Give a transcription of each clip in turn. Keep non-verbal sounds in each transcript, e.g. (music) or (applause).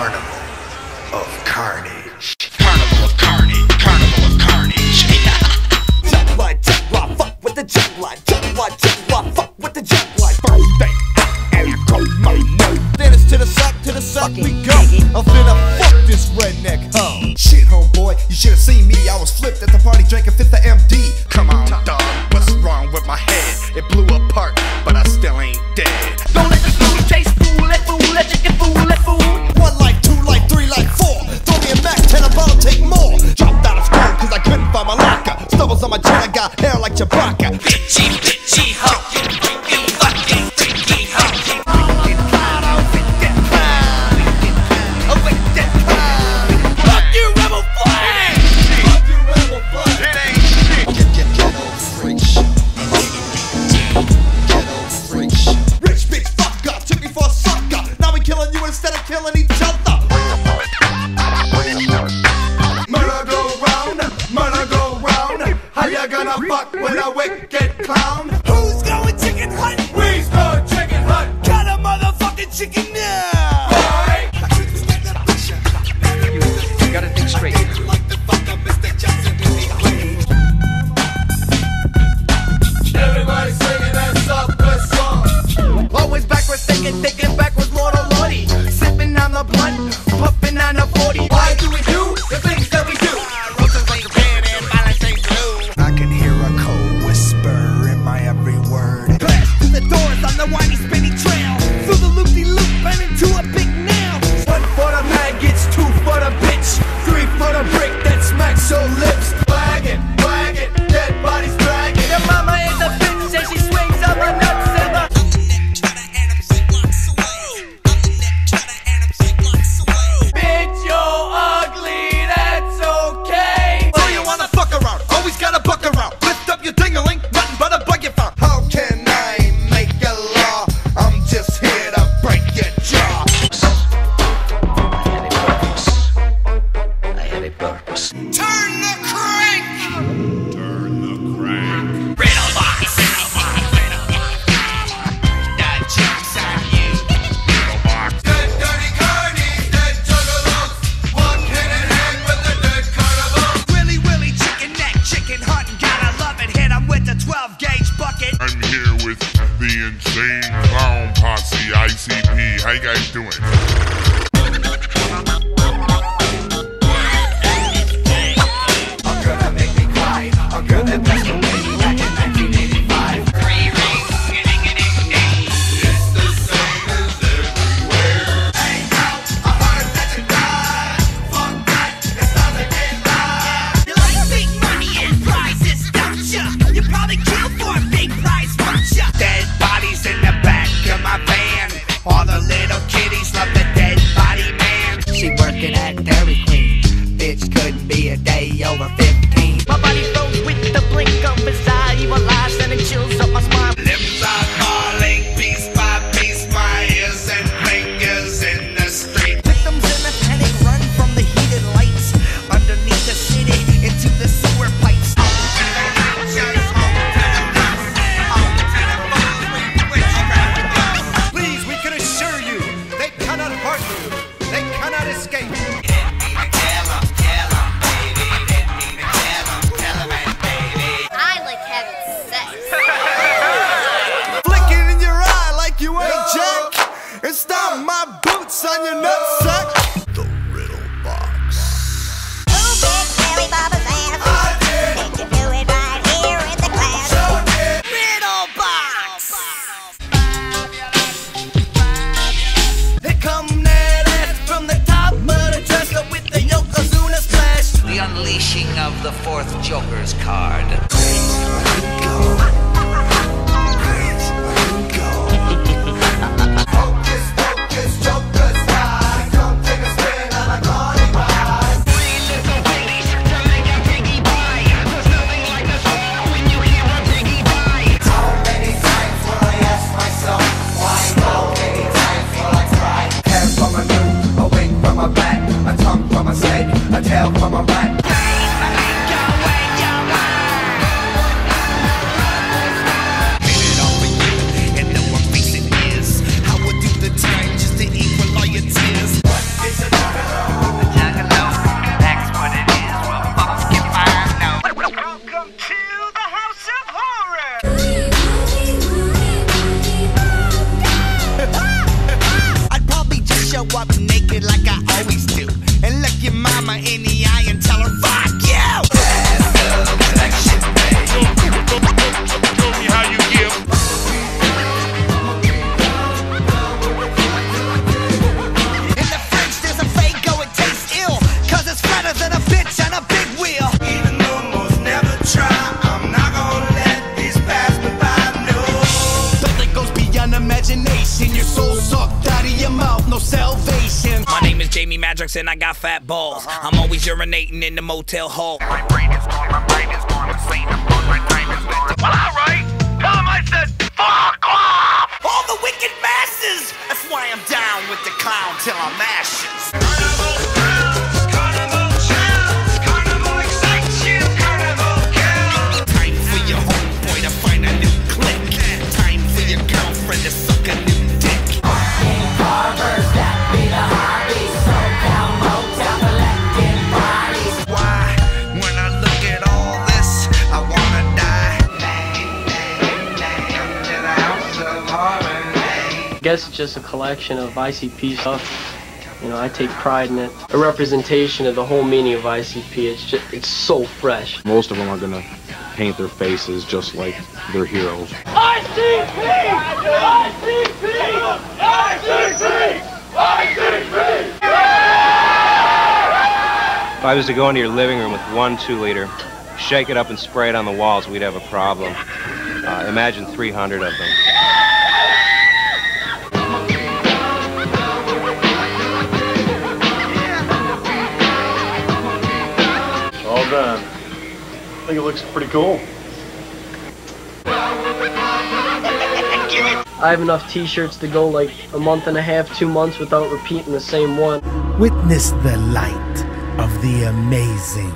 carnival of carnage. Blunt, and I got fat balls. I'm always urinating in the motel hall. Guess it's just a collection of ICP stuff. You know, I take pride in it. A representation of the whole meaning of ICP. It's just, it's so fresh. Most of them are gonna paint their faces just like their heroes. ICP! ICP! ICP! ICP! If I was to go into your living room with one two liter, shake it up and spray it on the walls, we'd have a problem. Uh, imagine 300 of them. All done. Uh, I think it looks pretty cool. I have enough t-shirts to go like a month and a half, two months without repeating the same one. Witness the light of the amazing.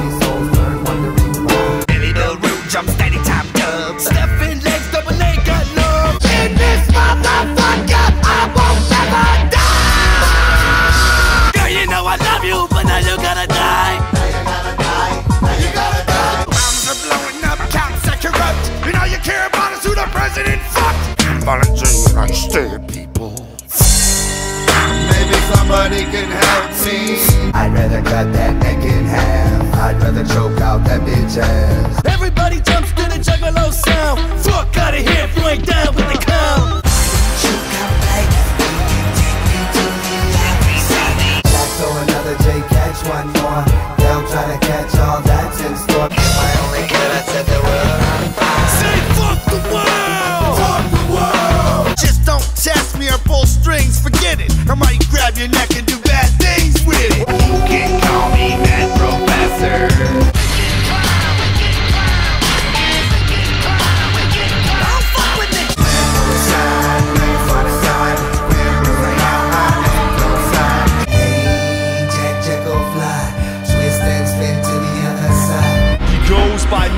Billy Volunteer, I stare at people. Maybe somebody can help me. I'd rather cut that neck in half. I'd rather choke out that bitch ass. Everybody jumps to the juggalo sound. Fuck out of here if you ain't down with the clown. Back to another J, catch one more. They'll try to catch all that's in store.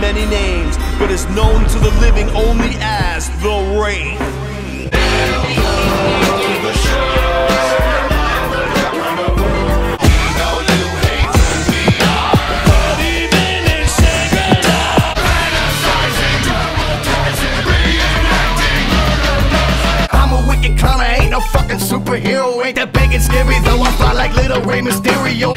Many names, but is known to the living only as the Wraith. I'm a wicked clown, I ain't no fucking superhero. Ain't that big and scary, though I fly like little Rey Mysterio.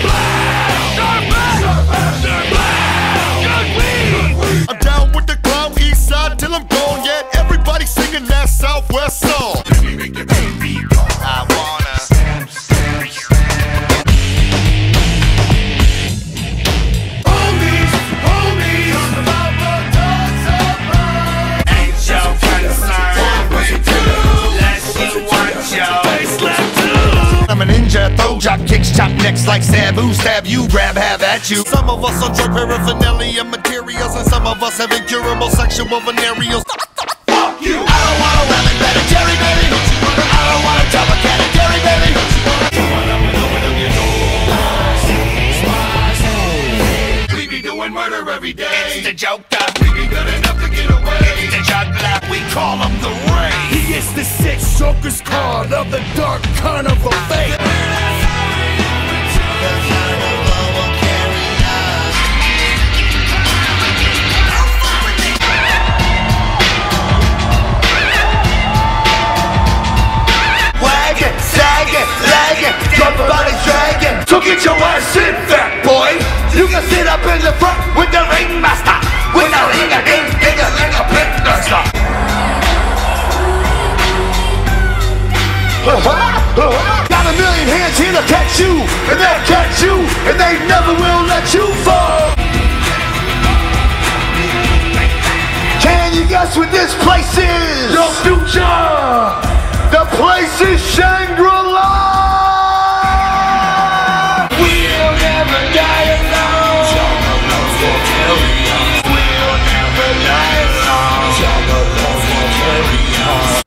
That Southwest song. I wanna. Ain't your concern what you do, unless you want your facelift, too. I'm a ninja, throw jock, kicks, chop necks like Sabu, stab you, grab, have at you. Some of us on drug paraphernalia materials, and some of us have incurable sexual venereals. Every day. It's the Joker. We be good enough to get away. It's the juggler. We call him the Wraith. He is the six Joker's card of the dark carnival fate. So get your ass in, fat boy. You can sit up in the front with the ringmaster. With the ring a ding ding a ling a pit duster. (laughs) Got a million hands here to catch you, and they'll catch you, and they never will let you fall. Can you guess what this place is? Your future. The place is Shangri-La.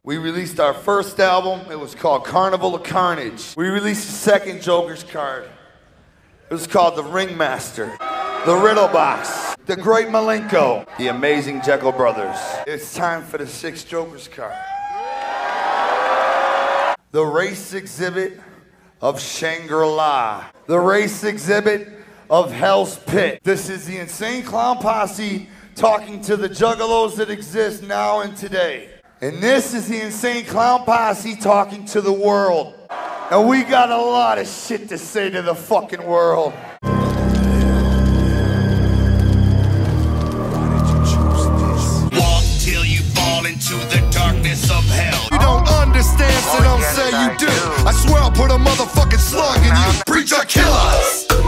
We released our first album. It was called Carnival of Carnage. We released the second Joker's card. It was called The Ringmaster, The Riddle Box, The Great Milenko, The Amazing Jeckel Brothers. It's time for the sixth Joker's card. The Wraith exhibit of Shangri-La. The Wraith exhibit of Hell's Pit. This is the Insane Clown Posse talking to the juggalos that exist now and today. And this is the Insane Clown Posse talking to the world. And we got a lot of shit to say to the fucking world. Walk till you fall into the darkness of hell. You don't understand, so oh, don't say you do. I swear I'll put a motherfucking slug in you. Preacher killers! Stop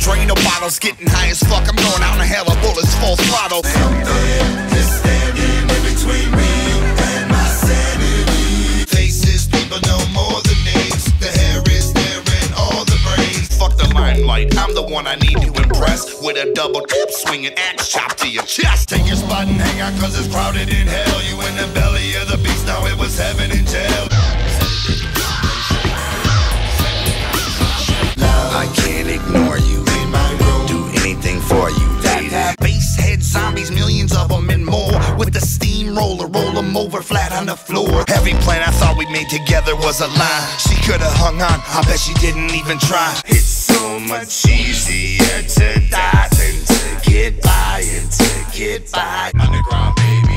started the bottles, getting high as fuck. I'm going out in hell, a bullets full throttle. Just standing in between me and my sanity. Faces, people know more than names. The hair is there and all the brains. Fuck the limelight, I'm the one I need to impress. With a double tip swinging axe chop to your chest. Take your spot and hang out cause it's crowded in hell. You in the belly of the beast, now it was heaven in jail. For you. Base head zombies, millions of them and more. With the steamroller, roll them over flat on the floor. Every plan I thought we made together was a lie. She could've hung on, I bet she didn't even try. It's so much easier to die than to get by and to get by. Underground, baby.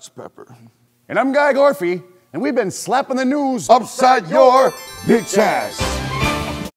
I'm Pepper. And I'm Guy Gorfy, and we've been slapping the news Upside your bitch ass.